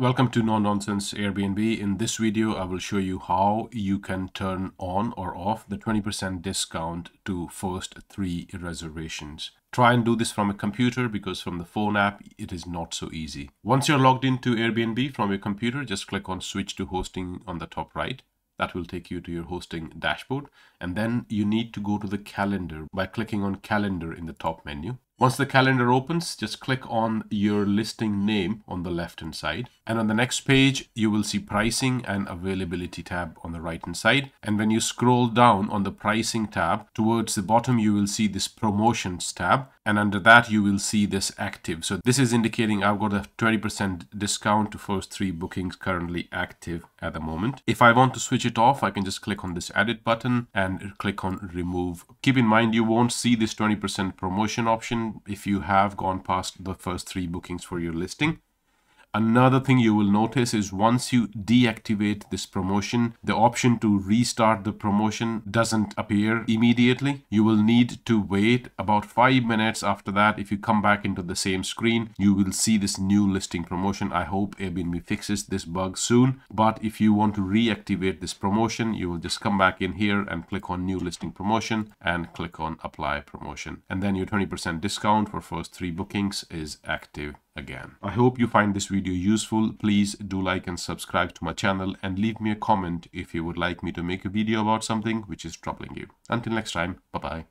Welcome to No Nonsense Airbnb. In this video, I will show you how you can turn on or off the 20% discount to first three reservations. Try and do this from a computer because from the phone app, it is not so easy. Once you're logged into Airbnb from your computer, just click on switch to hosting on the top right. That will take you to your hosting dashboard. And then you need to go to the calendar by clicking on calendar in the top menu. Once the calendar opens, just click on your listing name on the left hand side. And on the next page, you will see pricing and availability tab on the right hand side. And when you scroll down on the pricing tab towards the bottom, you will see this promotions tab. And under that, you will see this active. So this is indicating I've got a 20% discount to first three bookings currently active at the moment. If I want to switch it off, I can just click on this edit button and click on remove. Keep in mind, you won't see this 20% promotion option if you have gone past the first three bookings for your listing. Another thing you will notice is once you deactivate this promotion, the option to restart the promotion doesn't appear immediately. You will need to wait about five minutes after that. If you come back into the same screen, you will see this new listing promotion. I hope Airbnb fixes this bug soon. But if you want to reactivate this promotion, you will just come back in here and click on new listing promotion and click on apply promotion. And then your 20% discount for first three bookings is active again. I hope you find this video useful. Please do like and subscribe to my channel and leave me a comment if you would like me to make a video about something which is troubling you. Until next time, bye bye.